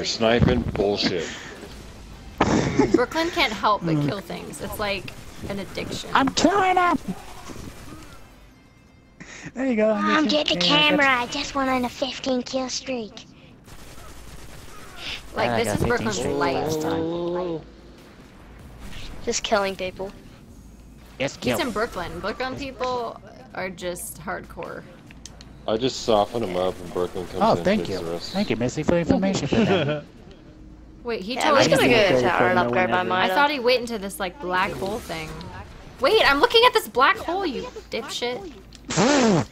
you're sniping, bullshit. Brooklyn can't help but kill things. It's like an addiction. I'm killing him! There you go. Mom, get the camera. I just went on a 15 kill streak. Like I this is Brooklyn's straight life. last time. Just killing people. Yes, He's kill. in Brooklyn. Brooklyn people are just hardcore. I just soften them up and Brooklyn comes Oh, in and thank you. Thank you, Missy, for the information for that. Wait, he Yeah, I'm totally. just gonna go to tower and upgrade my whenever. I thought he went into this like black hole thing. Wait, I'm looking at this black hole, you dipshit.